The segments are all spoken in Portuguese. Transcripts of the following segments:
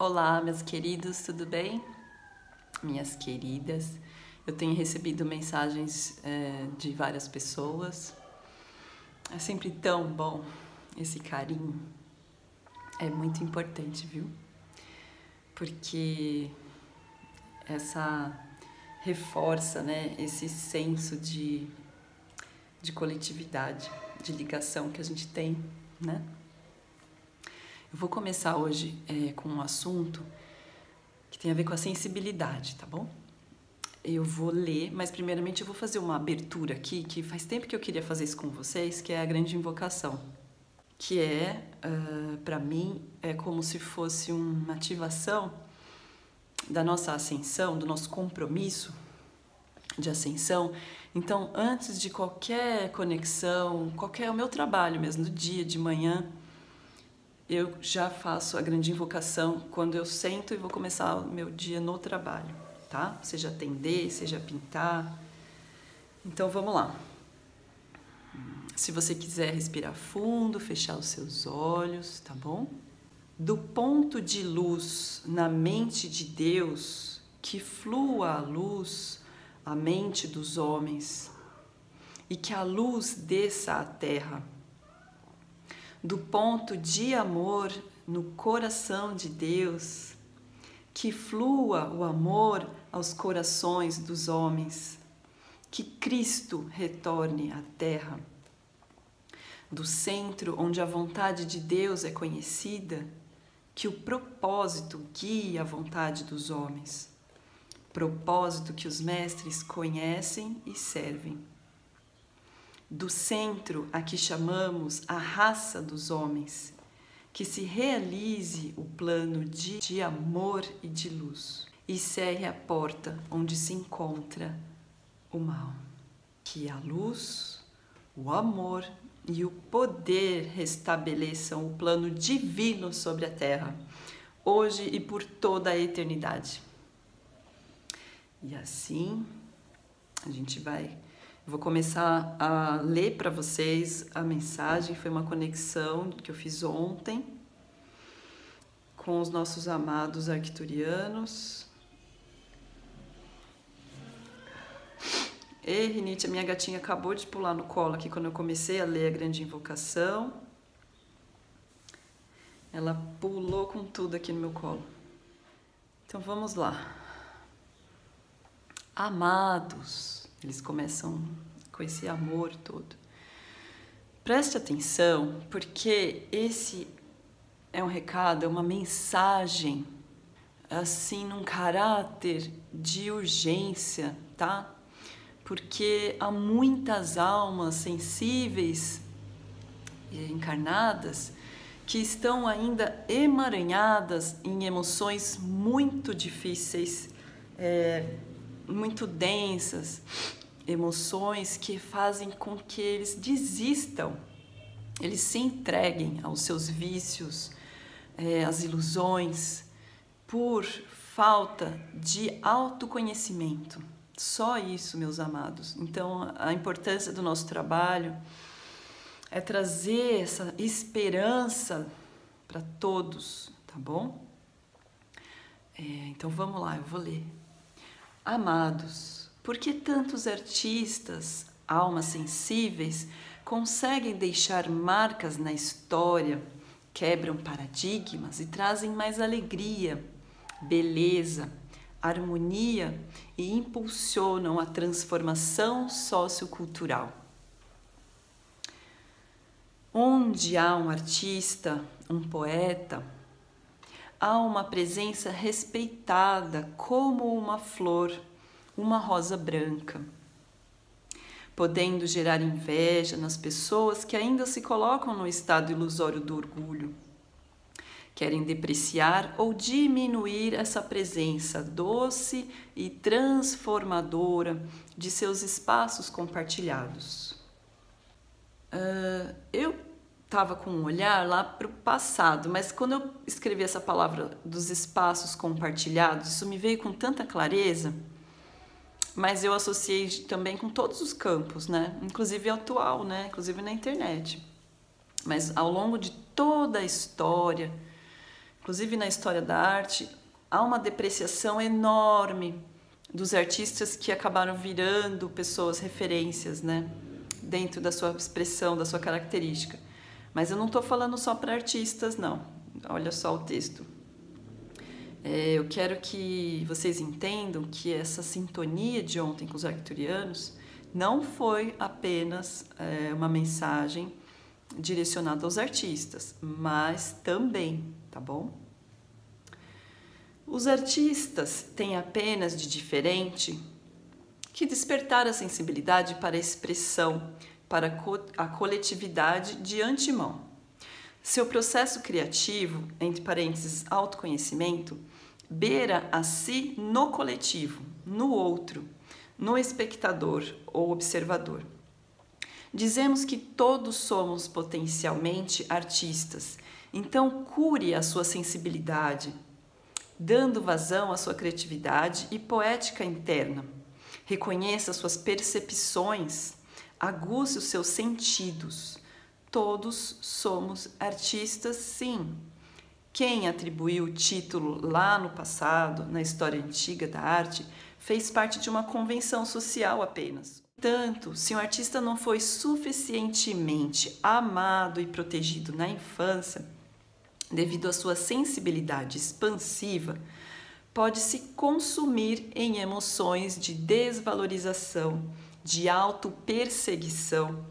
Olá, meus queridos, tudo bem? Minhas queridas, eu tenho recebido mensagens é, de várias pessoas. É sempre tão bom esse carinho. É muito importante, viu? Porque essa reforça, né, esse senso de, de coletividade, de ligação que a gente tem, né? Eu vou começar hoje é, com um assunto que tem a ver com a sensibilidade, tá bom? Eu vou ler, mas primeiramente eu vou fazer uma abertura aqui, que faz tempo que eu queria fazer isso com vocês, que é a grande invocação, que é, uh, para mim, é como se fosse uma ativação da nossa ascensão, do nosso compromisso de ascensão. Então, antes de qualquer conexão, qualquer o meu trabalho mesmo, do dia, de manhã, eu já faço a grande invocação quando eu sento e vou começar o meu dia no trabalho, tá? Seja atender, seja pintar. Então vamos lá. Se você quiser respirar fundo, fechar os seus olhos, tá bom? Do ponto de luz na mente de Deus, que flua a luz a mente dos homens e que a luz desça à terra do ponto de amor no coração de Deus, que flua o amor aos corações dos homens, que Cristo retorne à terra. Do centro onde a vontade de Deus é conhecida, que o propósito guie a vontade dos homens, propósito que os mestres conhecem e servem do centro a que chamamos a raça dos homens, que se realize o plano de, de amor e de luz e cerre a porta onde se encontra o mal. Que a luz, o amor e o poder restabeleçam o plano divino sobre a terra, hoje e por toda a eternidade. E assim a gente vai Vou começar a ler para vocês a mensagem. Foi uma conexão que eu fiz ontem com os nossos amados arcturianos. Ei, Rinite, a minha gatinha acabou de pular no colo aqui quando eu comecei a ler a grande invocação. Ela pulou com tudo aqui no meu colo. Então vamos lá. Amados, eles começam com esse amor todo. Preste atenção, porque esse é um recado, é uma mensagem, assim, num caráter de urgência, tá? Porque há muitas almas sensíveis encarnadas que estão ainda emaranhadas em emoções muito difíceis, é, muito densas, emoções que fazem com que eles desistam, eles se entreguem aos seus vícios, é, às ilusões, por falta de autoconhecimento. Só isso, meus amados. Então, a importância do nosso trabalho é trazer essa esperança para todos, tá bom? É, então vamos lá, eu vou ler. Amados, por que tantos artistas, almas sensíveis, conseguem deixar marcas na história, quebram paradigmas e trazem mais alegria, beleza, harmonia e impulsionam a transformação sociocultural? Onde há um artista, um poeta, há uma presença respeitada como uma flor, uma rosa branca, podendo gerar inveja nas pessoas que ainda se colocam no estado ilusório do orgulho. Querem depreciar ou diminuir essa presença doce e transformadora de seus espaços compartilhados. Uh, eu estava com um olhar lá para o passado, mas quando eu escrevi essa palavra dos espaços compartilhados, isso me veio com tanta clareza, mas eu associei também com todos os campos, né? Inclusive atual, né? Inclusive na internet. Mas ao longo de toda a história, inclusive na história da arte, há uma depreciação enorme dos artistas que acabaram virando pessoas referências, né? Dentro da sua expressão, da sua característica. Mas eu não estou falando só para artistas, não. Olha só o texto. É, eu quero que vocês entendam que essa sintonia de ontem com os arcturianos não foi apenas é, uma mensagem direcionada aos artistas, mas também, tá bom? Os artistas têm apenas de diferente que despertar a sensibilidade para a expressão, para a coletividade de antemão. Seu processo criativo, entre parênteses, autoconhecimento, beira a si no coletivo, no outro, no espectador ou observador. Dizemos que todos somos potencialmente artistas, então cure a sua sensibilidade, dando vazão à sua criatividade e poética interna. Reconheça suas percepções, aguce os seus sentidos. Todos somos artistas, sim. Quem atribuiu o título lá no passado, na história antiga da arte, fez parte de uma convenção social apenas. Tanto, se um artista não foi suficientemente amado e protegido na infância, devido à sua sensibilidade expansiva, pode se consumir em emoções de desvalorização, de auto-perseguição.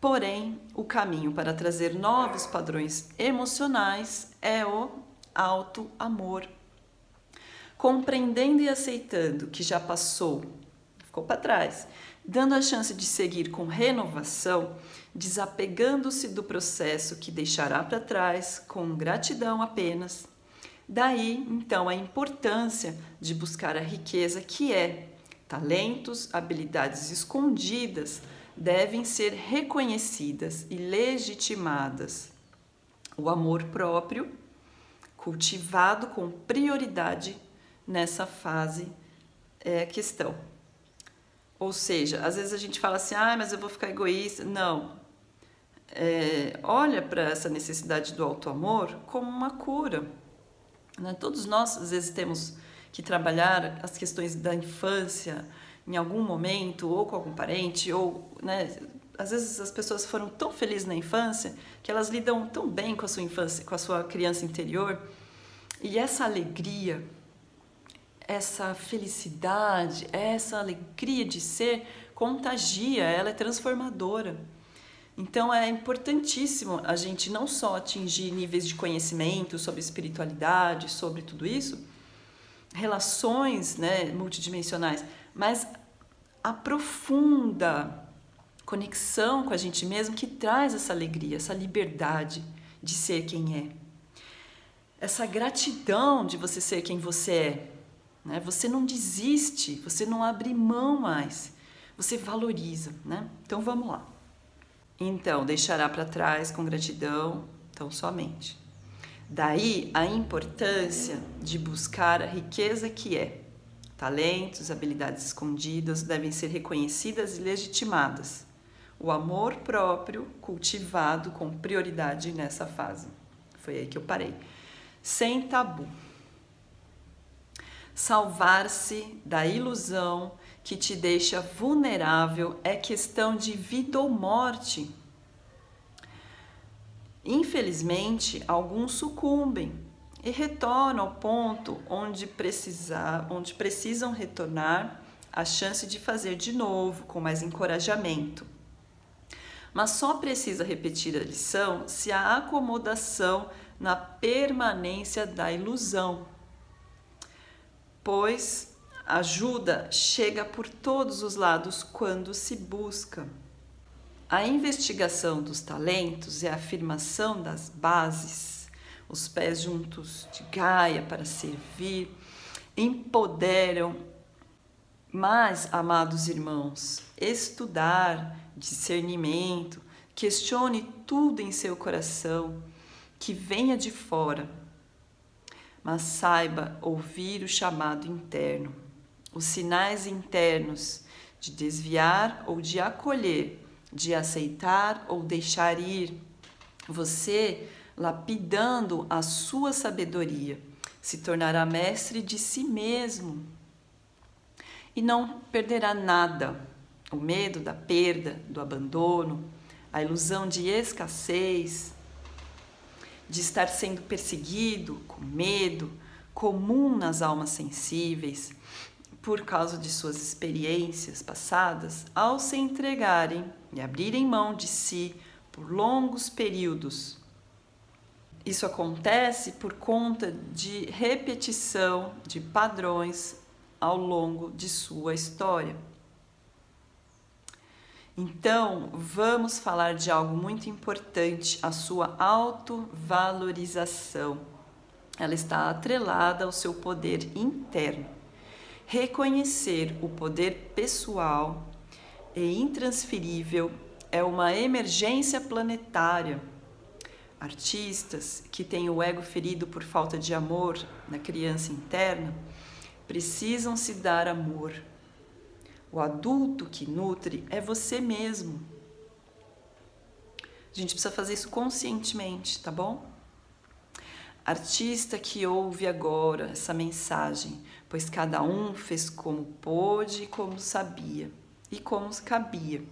Porém, o caminho para trazer novos padrões emocionais é o auto-amor. Compreendendo e aceitando que já passou, ficou para trás, dando a chance de seguir com renovação, desapegando-se do processo que deixará para trás com gratidão apenas. Daí, então, a importância de buscar a riqueza que é talentos, habilidades escondidas devem ser reconhecidas e legitimadas. O amor próprio, cultivado com prioridade nessa fase, é questão. Ou seja, às vezes a gente fala assim, ah, mas eu vou ficar egoísta. Não, é, olha para essa necessidade do auto-amor como uma cura. Né? Todos nós, às vezes, temos que trabalhar as questões da infância em algum momento, ou com algum parente, ou, né, às vezes as pessoas foram tão felizes na infância que elas lidam tão bem com a sua infância, com a sua criança interior, e essa alegria, essa felicidade, essa alegria de ser contagia, ela é transformadora. Então é importantíssimo a gente não só atingir níveis de conhecimento sobre espiritualidade, sobre tudo isso, relações né, multidimensionais, mas a profunda conexão com a gente mesmo que traz essa alegria, essa liberdade de ser quem é. Essa gratidão de você ser quem você é. Né? Você não desiste, você não abre mão mais, você valoriza. Né? Então vamos lá. Então, deixará para trás com gratidão, tão somente. Daí a importância de buscar a riqueza que é. Talentos, habilidades escondidas devem ser reconhecidas e legitimadas. O amor próprio cultivado com prioridade nessa fase. Foi aí que eu parei. Sem tabu. Salvar-se da ilusão que te deixa vulnerável é questão de vida ou morte. Infelizmente, alguns sucumbem e retornam ao ponto onde, precisar, onde precisam retornar a chance de fazer de novo, com mais encorajamento. Mas só precisa repetir a lição se há acomodação na permanência da ilusão. Pois Ajuda chega por todos os lados quando se busca. A investigação dos talentos e a afirmação das bases, os pés juntos de Gaia para servir, empoderam. Mas, amados irmãos, estudar, discernimento, questione tudo em seu coração, que venha de fora, mas saiba ouvir o chamado interno os sinais internos de desviar ou de acolher, de aceitar ou deixar ir. Você lapidando a sua sabedoria, se tornará mestre de si mesmo e não perderá nada. O medo da perda, do abandono, a ilusão de escassez, de estar sendo perseguido, com medo, comum nas almas sensíveis, por causa de suas experiências passadas, ao se entregarem e abrirem mão de si por longos períodos. Isso acontece por conta de repetição de padrões ao longo de sua história. Então, vamos falar de algo muito importante, a sua autovalorização. Ela está atrelada ao seu poder interno. Reconhecer o poder pessoal e intransferível é uma emergência planetária. Artistas que têm o ego ferido por falta de amor na criança interna precisam se dar amor o adulto que nutre é você mesmo. A gente precisa fazer isso conscientemente, tá bom? Artista que ouve agora essa mensagem, pois cada um fez como pôde e como sabia e como cabia.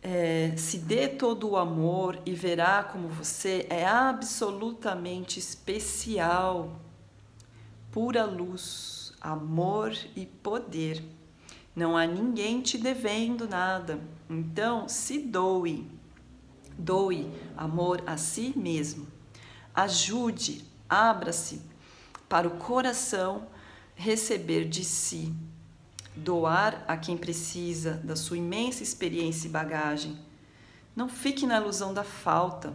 É, se dê todo o amor e verá como você é absolutamente especial, pura luz, amor e poder. Não há ninguém te devendo nada. Então, se doe. Doe amor a si mesmo. Ajude, abra-se para o coração receber de si. Doar a quem precisa da sua imensa experiência e bagagem. Não fique na ilusão da falta.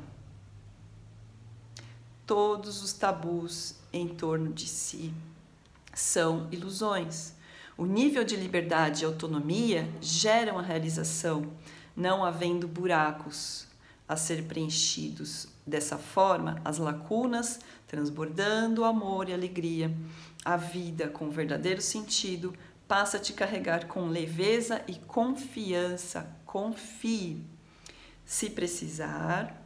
Todos os tabus em torno de si são ilusões. O nível de liberdade e autonomia geram a realização, não havendo buracos a ser preenchidos. Dessa forma, as lacunas transbordando amor e alegria. A vida com verdadeiro sentido passa a te carregar com leveza e confiança. Confie. Se precisar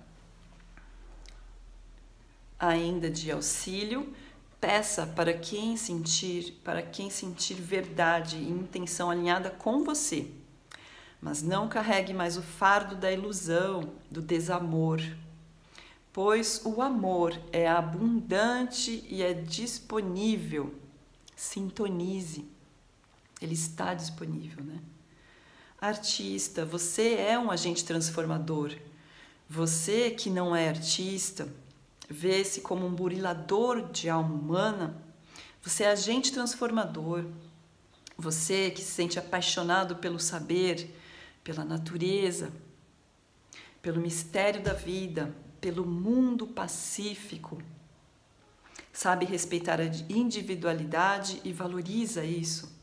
ainda de auxílio, Peça para quem sentir, para quem sentir verdade e intenção alinhada com você. Mas não carregue mais o fardo da ilusão, do desamor, pois o amor é abundante e é disponível. Sintonize. Ele está disponível, né? Artista, você é um agente transformador. Você que não é artista, vê-se como um burilador de alma humana, você é agente transformador. Você que se sente apaixonado pelo saber, pela natureza, pelo mistério da vida, pelo mundo pacífico, sabe respeitar a individualidade e valoriza isso.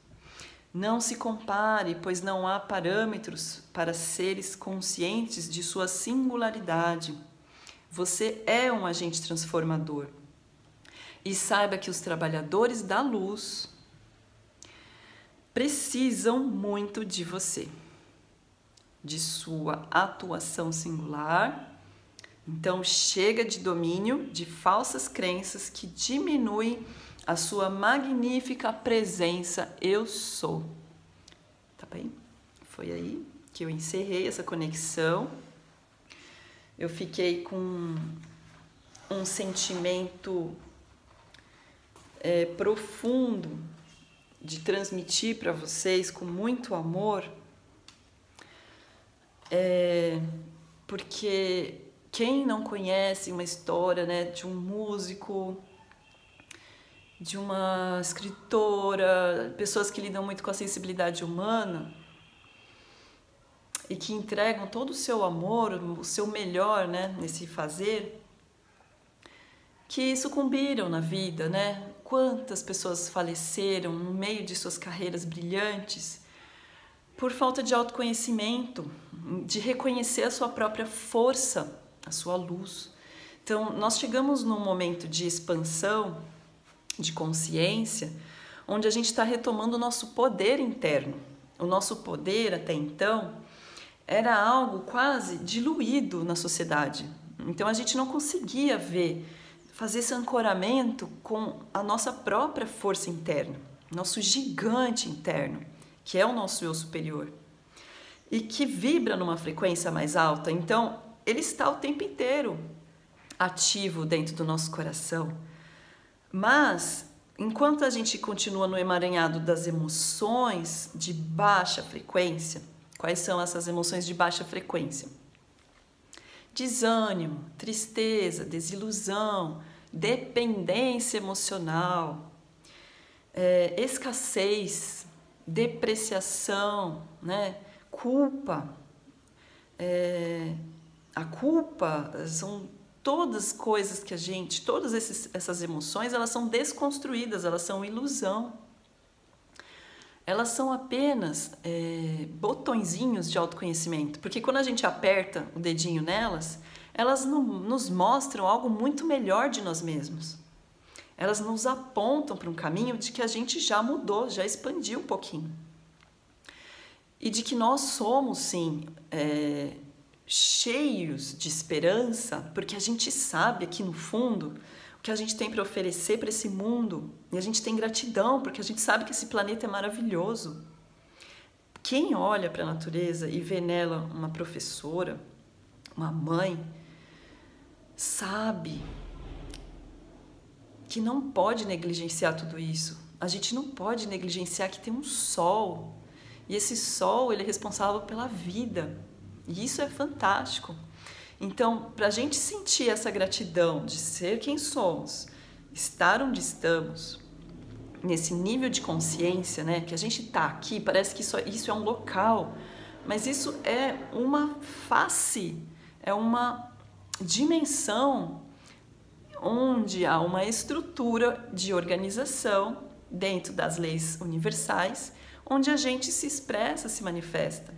Não se compare, pois não há parâmetros para seres conscientes de sua singularidade. Você é um agente transformador. E saiba que os trabalhadores da luz precisam muito de você, de sua atuação singular. Então, chega de domínio de falsas crenças que diminuem a sua magnífica presença. Eu sou. Tá bem? Foi aí que eu encerrei essa conexão eu fiquei com um sentimento é, profundo de transmitir para vocês com muito amor, é, porque quem não conhece uma história né, de um músico, de uma escritora, pessoas que lidam muito com a sensibilidade humana, e que entregam todo o seu amor, o seu melhor, né, nesse fazer, que sucumbiram na vida, né? Quantas pessoas faleceram no meio de suas carreiras brilhantes por falta de autoconhecimento, de reconhecer a sua própria força, a sua luz. Então, nós chegamos num momento de expansão, de consciência, onde a gente está retomando o nosso poder interno. O nosso poder até então era algo quase diluído na sociedade. Então a gente não conseguia ver, fazer esse ancoramento com a nossa própria força interna, nosso gigante interno, que é o nosso eu superior e que vibra numa frequência mais alta. Então, ele está o tempo inteiro ativo dentro do nosso coração. Mas, enquanto a gente continua no emaranhado das emoções de baixa frequência, quais são essas emoções de baixa frequência? Desânimo, tristeza, desilusão, dependência emocional, é, escassez, depreciação, né? culpa. É, a culpa são todas coisas que a gente, todas esses, essas emoções, elas são desconstruídas, elas são ilusão. Elas são apenas é, botõezinhos de autoconhecimento, porque quando a gente aperta o dedinho nelas, elas não, nos mostram algo muito melhor de nós mesmos. Elas nos apontam para um caminho de que a gente já mudou, já expandiu um pouquinho. E de que nós somos, sim, é, cheios de esperança, porque a gente sabe aqui no fundo o que a gente tem para oferecer para esse mundo e a gente tem gratidão porque a gente sabe que esse planeta é maravilhoso. Quem olha para a natureza e vê nela uma professora, uma mãe, sabe que não pode negligenciar tudo isso. A gente não pode negligenciar que tem um sol. E esse sol, ele é responsável pela vida. E isso é fantástico. Então, para a gente sentir essa gratidão de ser quem somos, estar onde estamos, nesse nível de consciência, né, que a gente está aqui, parece que isso, isso é um local, mas isso é uma face, é uma dimensão onde há uma estrutura de organização dentro das leis universais, onde a gente se expressa, se manifesta.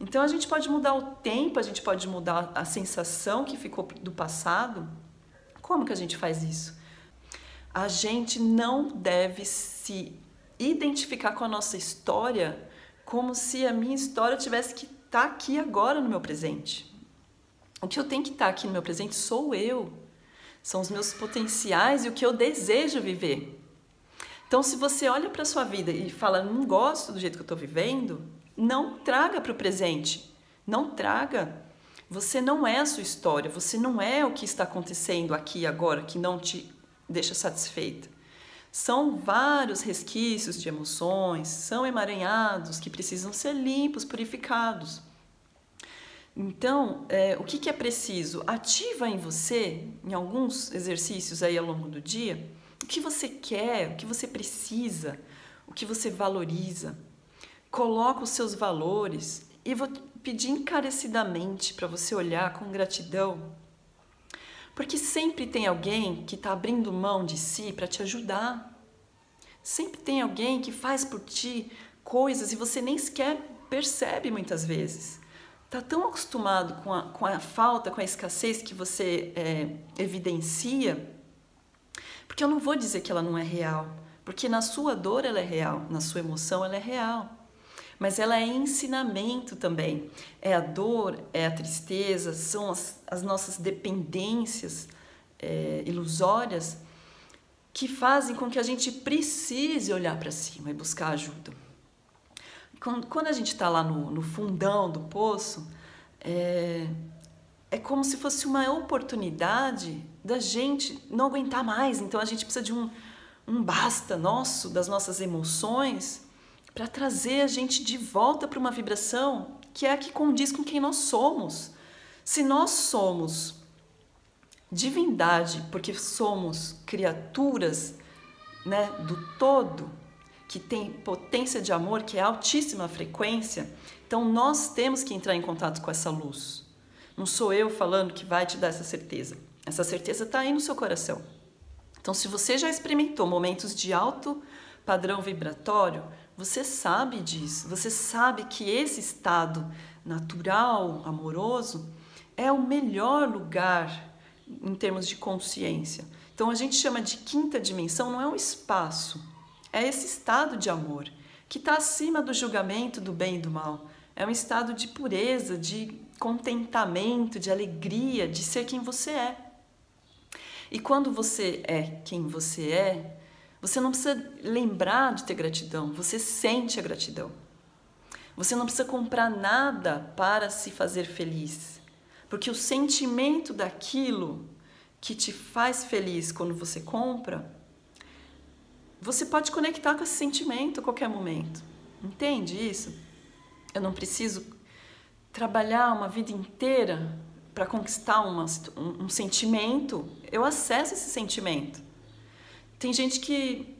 Então a gente pode mudar o tempo, a gente pode mudar a sensação que ficou do passado. Como que a gente faz isso? A gente não deve se identificar com a nossa história como se a minha história tivesse que estar tá aqui agora no meu presente. O que eu tenho que estar tá aqui no meu presente sou eu. São os meus potenciais e o que eu desejo viver. Então, se você olha para a sua vida e fala, não gosto do jeito que eu estou vivendo, não traga para o presente. Não traga. Você não é a sua história, você não é o que está acontecendo aqui e agora que não te deixa satisfeita. São vários resquícios de emoções, são emaranhados que precisam ser limpos, purificados. Então, é, o que, que é preciso? Ativa em você, em alguns exercícios aí ao longo do dia, o que você quer, o que você precisa, o que você valoriza coloca os seus valores e vou pedir encarecidamente para você olhar com gratidão, porque sempre tem alguém que está abrindo mão de si para te ajudar. Sempre tem alguém que faz por ti coisas e você nem sequer percebe muitas vezes. Está tão acostumado com a, com a falta, com a escassez que você é, evidencia, porque eu não vou dizer que ela não é real, porque na sua dor ela é real, na sua emoção ela é real mas ela é ensinamento também. É a dor, é a tristeza, são as, as nossas dependências é, ilusórias que fazem com que a gente precise olhar para cima e buscar ajuda. Quando, quando a gente está lá no, no, fundão do poço, é, é como se fosse uma oportunidade da gente não aguentar mais. Então a gente precisa de um, um basta nosso, das nossas emoções, para trazer a gente de volta para uma vibração que é a que condiz com quem nós somos. Se nós somos divindade, porque somos criaturas né, do todo, que tem potência de amor, que é altíssima frequência, então nós temos que entrar em contato com essa luz. Não sou eu falando que vai te dar essa certeza. Essa certeza está aí no seu coração. Então, se você já experimentou momentos de alto padrão vibratório, você sabe disso, você sabe que esse estado natural, amoroso, é o melhor lugar em termos de consciência. Então a gente chama de quinta dimensão, não é um espaço, é esse estado de amor que está acima do julgamento do bem e do mal. É um estado de pureza, de contentamento, de alegria de ser quem você é. E quando você é quem você é, você não precisa lembrar de ter gratidão, você sente a gratidão. Você não precisa comprar nada para se fazer feliz, porque o sentimento daquilo que te faz feliz quando você compra, você pode conectar com esse sentimento a qualquer momento. Entende isso? Eu não preciso trabalhar uma vida inteira para conquistar uma, um, um sentimento. Eu acesso esse sentimento. Tem gente que,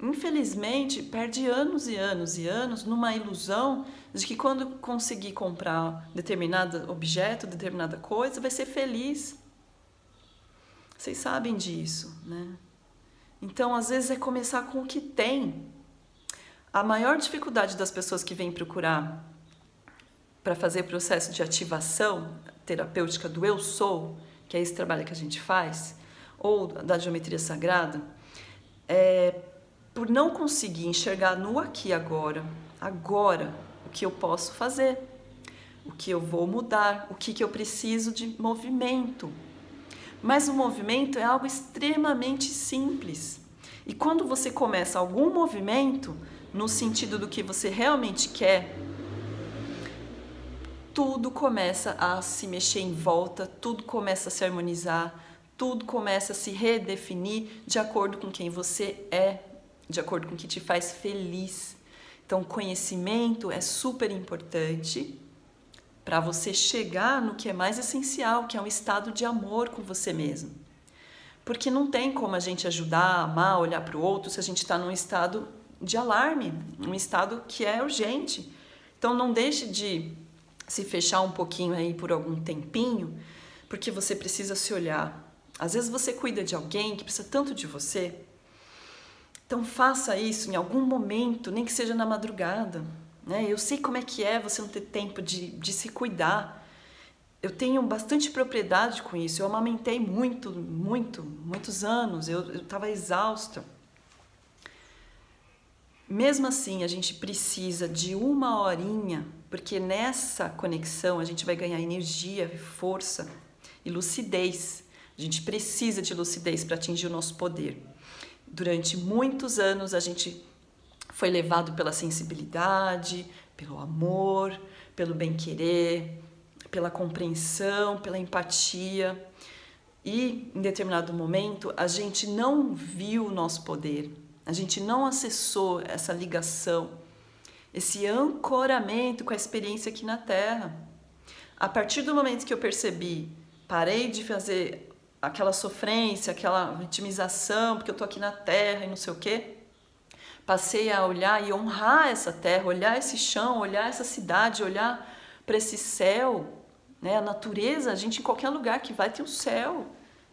infelizmente, perde anos e anos e anos numa ilusão de que quando conseguir comprar determinado objeto, determinada coisa, vai ser feliz. Vocês sabem disso, né? Então, às vezes é começar com o que tem. A maior dificuldade das pessoas que vêm procurar para fazer processo de ativação terapêutica do eu sou, que é esse trabalho que a gente faz, ou da geometria sagrada, é por não conseguir enxergar no aqui agora, agora, o que eu posso fazer, o que eu vou mudar, o que, que eu preciso de movimento. Mas o movimento é algo extremamente simples. E quando você começa algum movimento, no sentido do que você realmente quer, tudo começa a se mexer em volta, tudo começa a se harmonizar, tudo começa a se redefinir de acordo com quem você é, de acordo com o que te faz feliz. Então, conhecimento é super importante para você chegar no que é mais essencial, que é um estado de amor com você mesmo. Porque não tem como a gente ajudar, amar, olhar para o outro se a gente está num estado de alarme, um estado que é urgente. Então, não deixe de se fechar um pouquinho aí por algum tempinho, porque você precisa se olhar. Às vezes você cuida de alguém que precisa tanto de você. Então faça isso em algum momento, nem que seja na madrugada. Né? Eu sei como é que é você não ter tempo de, de se cuidar. Eu tenho bastante propriedade com isso. Eu amamentei muito, muito, muitos anos. Eu estava exausta. Mesmo assim, a gente precisa de uma horinha, porque nessa conexão a gente vai ganhar energia, força e lucidez. A gente precisa de lucidez para atingir o nosso poder. Durante muitos anos a gente foi levado pela sensibilidade, pelo amor, pelo bem-querer, pela compreensão, pela empatia. E em determinado momento a gente não viu o nosso poder, a gente não acessou essa ligação, esse ancoramento com a experiência aqui na Terra. A partir do momento que eu percebi, parei de fazer aquela sofrência, aquela vitimização, porque eu tô aqui na Terra e não sei o quê, passei a olhar e honrar essa terra, olhar esse chão, olhar essa cidade, olhar para esse céu, né? A natureza, a gente em qualquer lugar que vai tem o céu.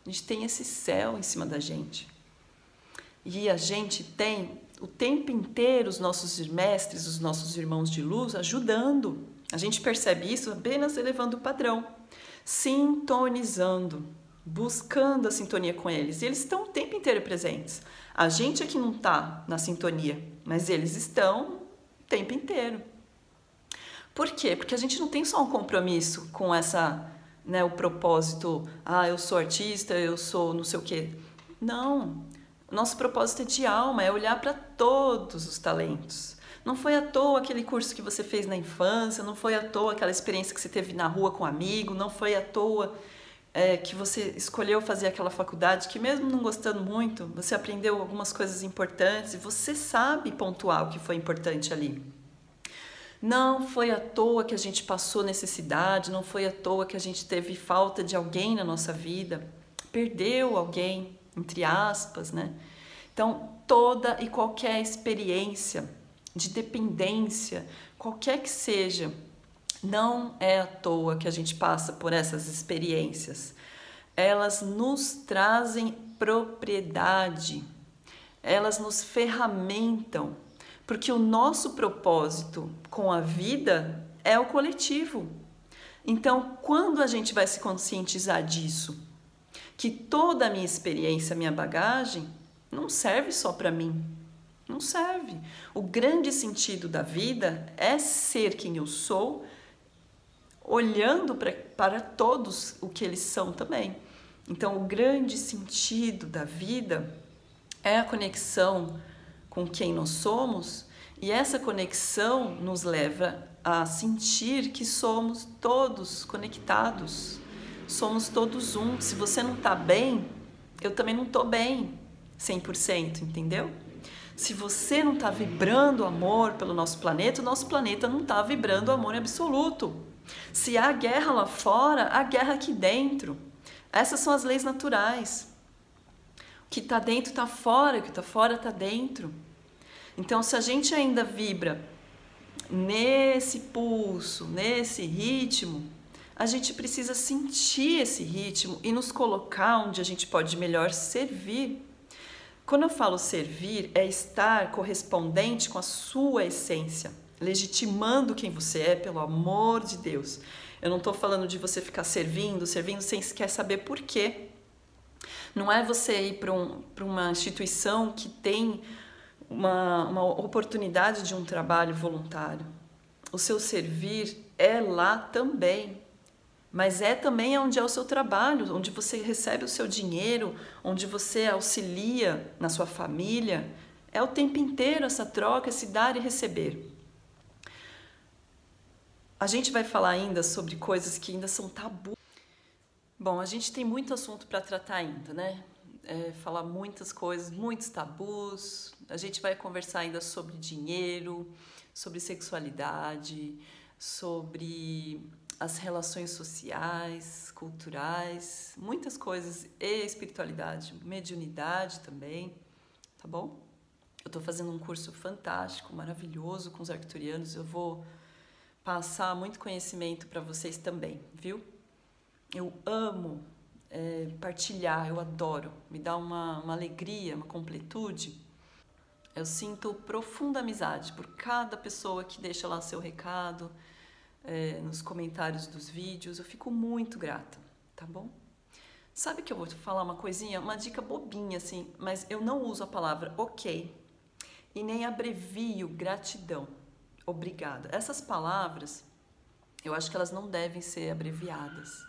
A gente tem esse céu em cima da gente. E a gente tem o tempo inteiro os nossos mestres, os nossos irmãos de luz ajudando. A gente percebe isso apenas elevando o padrão, sintonizando, buscando a sintonia com eles. E eles estão o tempo inteiro presentes. A gente é que não está na sintonia, mas eles estão o tempo inteiro. Por quê? Porque a gente não tem só um compromisso com essa, né, o propósito, ah, eu sou artista, eu sou não sei o quê. Não. Nosso propósito é de alma, é olhar para todos os talentos. Não foi à toa aquele curso que você fez na infância, não foi à toa aquela experiência que você teve na rua com um amigo, não foi à toa é, que você escolheu fazer aquela faculdade, que mesmo não gostando muito, você aprendeu algumas coisas importantes e você sabe pontuar o que foi importante ali. Não foi à toa que a gente passou necessidade, não foi à toa que a gente teve falta de alguém na nossa vida, perdeu alguém, entre aspas, né? Então, toda e qualquer experiência de dependência, qualquer que seja, não é à toa que a gente passa por essas experiências. Elas nos trazem propriedade, elas nos ferramentam, porque o nosso propósito com a vida é o coletivo. Então, quando a gente vai se conscientizar disso, que toda a minha experiência, minha bagagem, não serve só para mim. Não serve. O grande sentido da vida é ser quem eu sou, olhando pra, para todos o que eles são também. Então, o grande sentido da vida é a conexão com quem nós somos, e essa conexão nos leva a sentir que somos todos conectados, somos todos um. Se você não está bem, eu também não estou bem 100%, entendeu? Se você não está vibrando amor pelo nosso planeta, o nosso planeta não está vibrando amor absoluto. Se há guerra lá fora, há guerra aqui dentro. Essas são as leis naturais. O que está dentro está fora, o que está fora está dentro. Então, se a gente ainda vibra nesse pulso, nesse ritmo, a gente precisa sentir esse ritmo e nos colocar onde a gente pode melhor servir. Quando eu falo servir, é estar correspondente com a sua essência, legitimando quem você é, pelo amor de Deus. Eu não estou falando de você ficar servindo, servindo sem sequer saber por quê. Não é você ir para um, uma instituição que tem uma, uma oportunidade de um trabalho voluntário. O seu servir é lá também, mas é também onde é o seu trabalho, onde você recebe o seu dinheiro, onde você auxilia na sua família. É o tempo inteiro essa troca, esse dar e receber. A gente vai falar ainda sobre coisas que ainda são tabu. Bom, a gente tem muito assunto para tratar ainda, né? é, falar muitas coisas, muitos tabus. A gente vai conversar ainda sobre dinheiro, sobre sexualidade, sobre as relações sociais, culturais, muitas coisas, e espiritualidade, mediunidade também, tá bom? Eu estou fazendo um curso fantástico, maravilhoso com os arcturianos. Eu vou passar muito conhecimento para vocês também, viu? Eu amo é, partilhar, eu adoro, me dá uma, uma alegria, uma completude. Eu sinto profunda amizade por cada pessoa que deixa lá seu recado é, nos comentários dos vídeos. Eu fico muito grata, tá bom? Sabe que eu vou falar uma coisinha, uma dica bobinha assim, mas eu não uso a palavra ok e nem abrevio gratidão, obrigada. Essas palavras, eu acho que elas não devem ser abreviadas